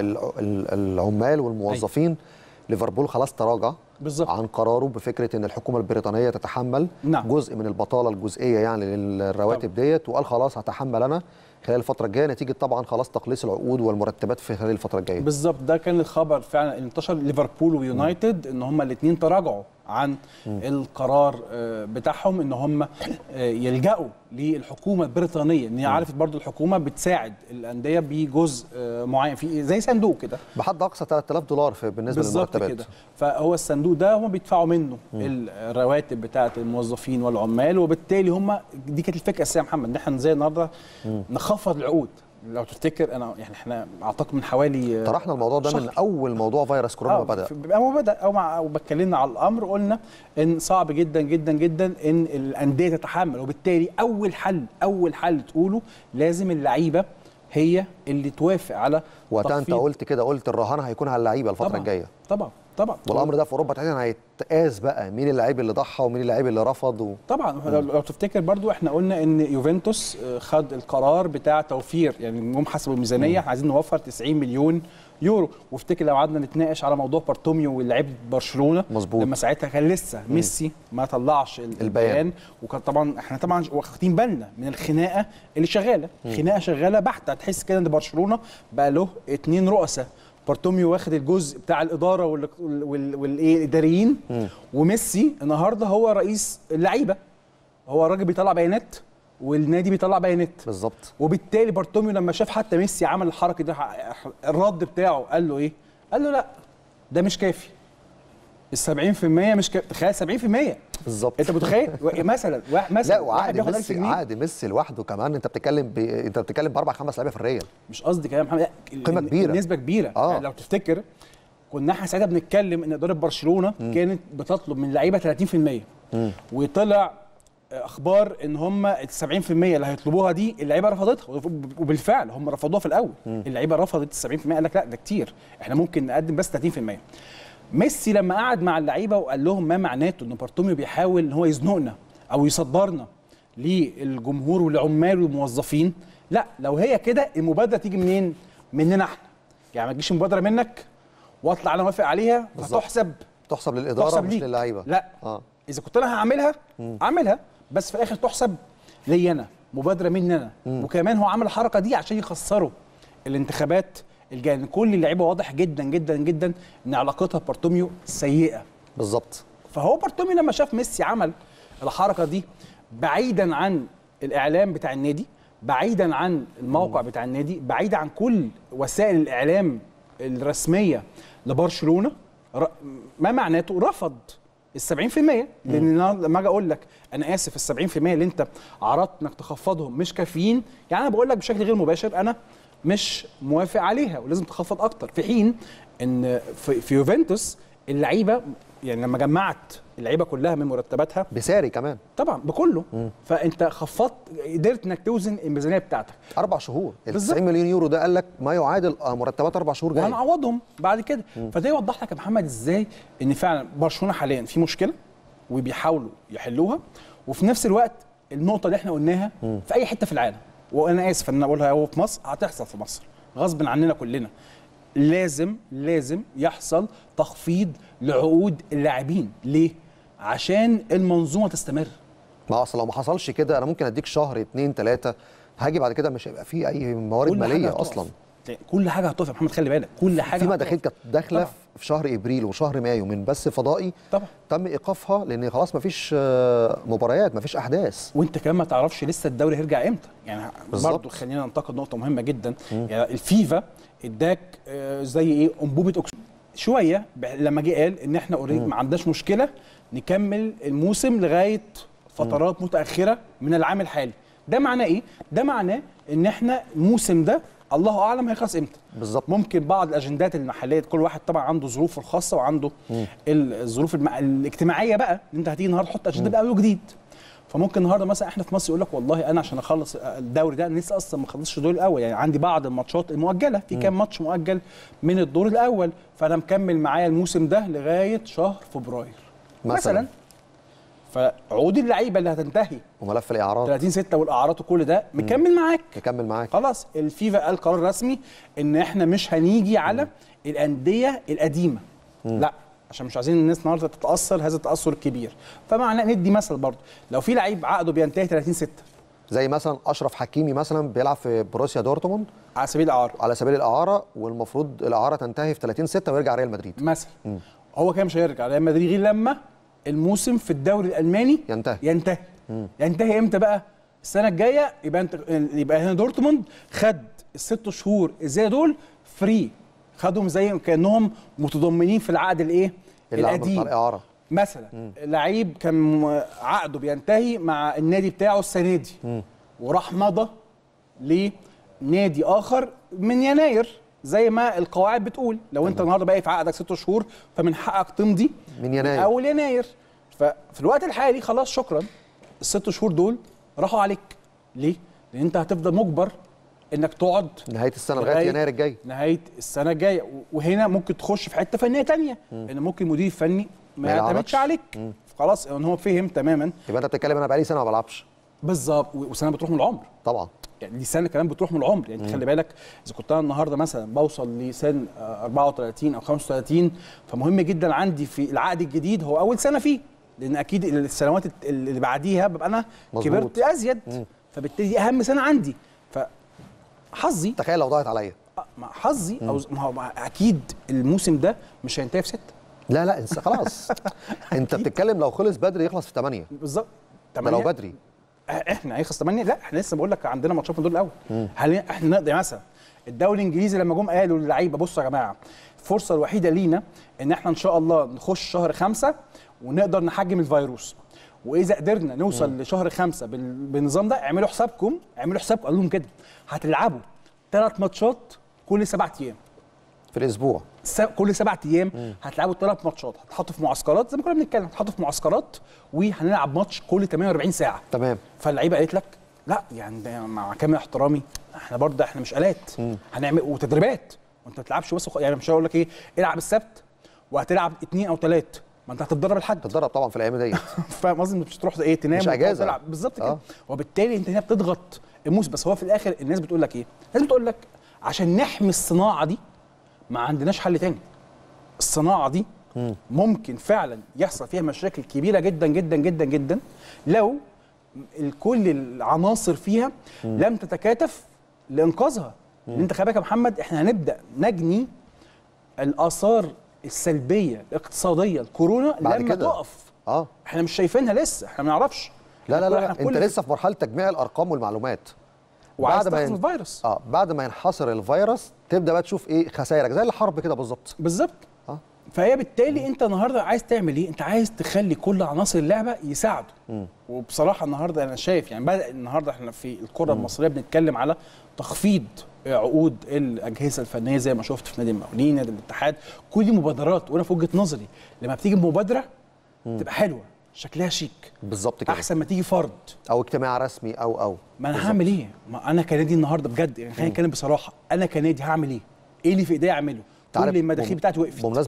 نعم. ال- ال- العمال والموظفين ليفربول خلاص تراجع بالظبط. عن قراره بفكرة إن الحكومة البريطانية تتحمل نعم. جزء من البطالة الجزئية يعني للرواتب ديت وقال خلاص هتحمل أنا خلال الفترة الجاية نتيجة طبعا خلاص تقليص العقود والمرتبات في خلال الفترة الجاية بالظبط ده كان الخبر فعلا انتشر ليفربول ويونايتد إن هما الاثنين تراجعوا عن القرار آه، بتاعهم إن هم آه، يلجأوا للحكومة البريطانية. إن هي عرفت برضو الحكومة بتساعد الأندية بجزء آه، معين في زي صندوق كده. بحد أقصى 3000 دولار في بالنسبة للمرتبات. كده. فهو الصندوق ده هم بيدفعوا منه الرواتب بتاعة الموظفين والعمال وبالتالي هم دي كانت الفكرة الأساسية يا محمد إن إحنا زي النهارده نخفض العقود. لو تفتكر أنا يعني إحنا أعتقد من حوالي آه، طرحنا الموضوع ده من. أول موضوع فيروس كورونا آه، بدا ما بدأ أو مع اتكلمنا على الأمر قلنا إن صعب جدا جدا جدا إن الأندية تتحمل. وبالتالي أول حل أول حل تقوله لازم اللعيبة هي اللي توافق على وقتها أنت قلت كده قلت الرهان هيكون على اللعيبة الفترة طبعا الجاية. طبعا. طبعا. والأمر ده في أوروبا تحديدا هيتقاس بقى مين اللعيب اللي ضحى ومين اللعيب اللي رفض و... طبعا. لو, لو تفتكر برضو إحنا قلنا إن يوفنتوس آه، خد القرار بتاع توفير يعني جم حسبوا الميزانية إحنا عايزين نوفر 90 مليون يورو. وأفتكر لو قعدنا نتناقش على موضوع بارتوميو واللعيبه برشلونة مظبوط. لما ساعتها كان لسه ميسي ما طلعش ال- البيان. وكان طبعا إحنا طبعا واخدين بالنا من الخناقة اللي شغالة. خناقة شغالة بحتة. تحس كده إن برشلونة بقى له اتنين رؤساء. بارتوميو واخد الجزء بتاع الإدارة وال- وال- والإيه الإداريين. وميسي النهارده هو رئيس اللعيبة. هو الراجل بيطلع بيانات والنادي بيطلع بيانات. بالظبط. وبالتالي بارتوميو لما شاف حتى ميسي عمل الحركة دي الرد بتاعه قال له إيه؟ قال له لأ ده مش كافي. ال 70% مش تخيل 70% بالظبط. انت متخيل؟ مثلا واحد مثلا لا وعقد بياخد 1000 ميسي عقد ميسي لوحده كمان. انت بتتكلم ب... انت بتتكلم بأربع خمس لعيبة في الريال. مش قصدي كلام محمد ال- كبيرة. النسبة كبيرة. آه. يعني لو تفتكر كنا إحنا ساعتها بنتكلم إن إدارة برشلونة كانت بتطلب من اللعيبه 30% وطلع أخبار إن هم ال 70% اللي هيطلبوها دي اللعيبة رفضتها. وبالفعل هم رفضوها في الأول. اللعيبة رفضت ال 70% قال لك لا ده كتير. إحنا ممكن نقدم بس 30% ميسي لما قعد مع اللعيبة وقال لهم ما معناته ان بارتوميو بيحاول إن هو يزنقنا أو يصدرنا للجمهور والعمال والموظفين لا لو هي كده المبادرة تيجي منين؟ مننا إحنا. يعني ما تجيش مبادره منك واطلع أنا موافق عليها. فتحسب تحسب للإدارة تحسب مش. للعيبة. لا. آه. إذا كنت أنا هعملها اعملها بس في الآخر تحسب لي أنا. مبادرة مني أنا وكمان هو عمل الحركة دي عشان يخسروا الانتخابات الجايه لأن كل اللعيبة واضح جدا جدا جدا إن علاقتها بارتوميو سيئة. بالظبط. فهو بارتوميو لما شاف ميسي عمل الحركة دي بعيدا عن الإعلام بتاع النادي بعيدا عن الموقع بتاع النادي بعيدا عن كل وسائل الإعلام الرسمية لبرشلونة ما معناته؟ رفض ال 70% لأن لما أجي أقول لك أنا آسف ال 70% اللي أنت عرضت إنك تخفضهم مش كافيين يعني أنا بقول لك بشكل غير مباشر أنا مش موافق عليها ولازم تخفض أكتر. في حين إن في, في يوفنتوس اللعيبة يعني لما جمعت اللعيبة كلها من مرتباتها بساري كمان. طبعا بكله. فأنت خفضت قدرت إنك توزن الميزانية بتاعتك. أربع شهور. ال بالظبط. 90 مليون يورو ده قال لك ما يعادل آه، مرتبات أربع شهور جاية. وهنعوضهم بعد كده. فده يوضح لك يا محمد إزاي إن فعلا برشلونة حاليا في مشكلة وبيحاولوا يحلوها. وفي نفس الوقت النقطة اللي إحنا قلناها في أي حتة في العالم. وأنا آسف إن أنا أقولها هو في مصر هتحصل في مصر. غصب عننا كلنا. لازم لازم يحصل تخفيض لعقود اللاعبين. ليه؟ عشان المنظومة تستمر. ما أصل لو ما حصلش كده أنا ممكن أديك شهر اتنين تلاتة هاجي بعد كده مش هيبقى فيه أي موارد مالية. أصلا. كل حاجة هتقف يا محمد خلي بالك. كل حاجة في. مداخيل كانت داخلة. في شهر إبريل وشهر مايو من بث فضائي طبعا. تم إيقافها لأن خلاص ما فيش مباريات ما فيش أحداث. وأنت كمان ما تعرفش لسه الدوري هيرجع إمتى. يعني. برضه خلينا ننتقد نقطة مهمة جدا. يعني الفيفا إداك آه، زي إيه أنبوبة اكسجين شوية لما جه قال إن إحنا already ما عندناش مشكلة نكمل الموسم لغاية فترات متأخرة من العام الحالي. ده معناه إيه؟ ده معناه إن إحنا الموسم ده الله أعلم هيخلص إمتى. بالظبط. ممكن بعض الأجندات المحلية كل واحد طبعا عنده ظروفه الخاصة وعنده الظروف الم... الاجتماعية بقى إن أنت هتيجي النهارده تحط أجندة بقى وجديد. فممكن النهارده مثلا إحنا في مصر يقول لك والله أنا عشان أخلص الدوري ده أنا لسه أصلا ما خلصتش الدور الأول. يعني عندي بعض الماتشات المؤجلة في كام ماتش مؤجل من الدور الأول. فأنا مكمل معايا الموسم ده لغاية شهر فبراير. مثلاً. مثلا فعقود اللعيبة اللي هتنتهي. وملف الإعارات. 30 6 والإعارات وكل ده مكمل معاك. نكمل معاك. خلاص الفيفا قال قرار رسمي إن إحنا مش هنيجي على الأندية القديمة. لا عشان مش عايزين الناس النهارده تتأثر هذا التاثر الكبير فمعناه ندي مثل برضه. لو في لعيب عقده بينتهي 30 6 زي مثلا أشرف حكيمي مثلا بيلعب في بروسيا دورتموند. على سبيل الإعارة. على سبيل الإعارة والمفروض الإعارة تنتهي في 30 6 ويرجع ريال مدريد. مثلا. هو كده مش هيرجع. ريال مدريد غير لما الموسم في الدوري الألماني ينتهي. ينتهي. ينتهي إمتى بقى؟ السنة الجاية يبقى انت يبقى هنا دورتموند خد الست شهور زي دول free. خدهم زي كأنهم متضمنين في العقد الإيه؟ القديم. مثلا لعيب كان عقده بينتهي مع النادي بتاعه السنة دي. وراح مضى لنادي آخر من يناير. زي ما القواعد بتقول. لو انت النهارده باقي في عقدك ست شهور فمن حقك تمضي من يناير. اول يناير. ففي الوقت الحالي خلاص شكرا. الست شهور دول راحوا عليك. ليه؟ لأن انت هتفضل مجبر إنك تقعد نهاية السنة لغاية يناير الجاي. نهاية السنة الجاية. وهنا ممكن تخش في حتة فنية تانية. إن ممكن المدير الفني ما. يعتمدش عليك. خلاص إن هو فهم تماما. يبقى أنت بتتكلم أنا بقالي سنة ما بلعبش. بالظبط. وسنة بتروح من العمر. طبعا. يعني دي سنه كمان بتروح من العمر. يعني خلي بالك إذا كنت أنا النهارده مثلا بوصل لسن آه، 34 أو 35 فمهم جدا عندي في العقد الجديد هو أول سنة فيه لأن أكيد السنوات اللي بعديها ببقى أنا مظبوط. كبرت أزيد فبالتالي دي أهم سنة عندي. فحظي تخيل لو ضاعت عليا. آه، حظي أو ما هو أكيد الموسم ده مش هينتهي في ستة. لا لا انسى خلاص. أنت بتتكلم لو خلص بدري يخلص في 8 بالظبط. ده لو. بدري. إحنا هيخلص 8 لا إحنا لسه بقول لك عندنا ماتشات من الدور الأول. هل إحنا نقدر يعني مثلا الدوري الإنجليزي لما جم قالوا للعيبه بصوا يا جماعة الفرصه الوحيدة لينا إن إحنا إن شاء الله نخش شهر خمسة ونقدر نحجم الفيروس. وإذا قدرنا نوصل لشهر خمسة بال- بالنظام ده اعملوا حسابكم اعملوا حسابكم قالوا لهم كده. هتلعبوا ثلاث ماتشات كل سبعة أيام. في الأسبوع. كل سبعة أيام هتلعبوا ثلاث ماتشات. هتحطوا في معسكرات زي ما كنا بنتكلم هتحطوا في معسكرات وهنلعب ماتش كل 48 ساعة. تمام. فاللعيبة قالت لك لا يعني مع كامل احترامي إحنا برضه إحنا مش آلات. هنعمل وتدريبات. وانت ما بتلعبش بس وخ- يعني مش هقول لك إيه العب السبت وهتلعب اثنين أو ثلاث ما انت هتتدرب الحد تتدرب طبعا في الأيام ديت. فاهم قصدي؟ مش تروح إيه تنام مش. تلعب. بالظبط كده. آه. وبالتالي أنت هنا بتضغط الموسم. بس هو في الآخر الناس بتقول لك إيه؟ الناس بتقول لك عشان نحمي الصناعة دي ما عندناش حل تاني. الصناعة دي ممكن فعلا يحصل فيها مشاكل كبيرة جدا جدا جدا جدا لو كل العناصر فيها لم تتكاتف لإنقاذها. لأن أنت خلي بالك يا محمد إحنا هنبدأ نجني الآثار السلبية الاقتصادية الكورونا بعد لما كده. تقف. آه. إحنا مش شايفينها لسه إحنا ما نعرفش. لا لا لا, لا. أنت لسه في مرحلة تجميع الأرقام والمعلومات. وعايز بعد ما ين- الفيروس. آه بعد ما ينحصر الفيروس تبدأ بقى تشوف إيه خسائرك زي الحرب كده بالظبط. بالظبط. آه. فهي بالتالي أنت النهارده عايز تعمل إيه؟ أنت عايز تخلي كل عناصر اللعبة يساعدوا. وبصراحة النهارده أنا شايف يعني بدا النهارده إحنا في الكرة المصرية بنتكلم على تخفيض عقود الأجهزة الفنية زي ما شفت في نادي المقاولين نادي الاتحاد. كل دي مبادرات وأنا في وجهة نظري. لما بتيجي مبادرة تبقى حلوة. شكلها شيك بالظبط كده أحسن ما تيجي فرد أو اجتماع رسمي أو أو ما أنا. هعمل إيه؟ ما أنا كنادي النهارده بجد يعني خلينا نتكلم بصراحة أنا كنادي هعمل إيه؟ إيه اللي في ايديا أعمله؟ تعرف كل المداخيل بتاعتي وقفت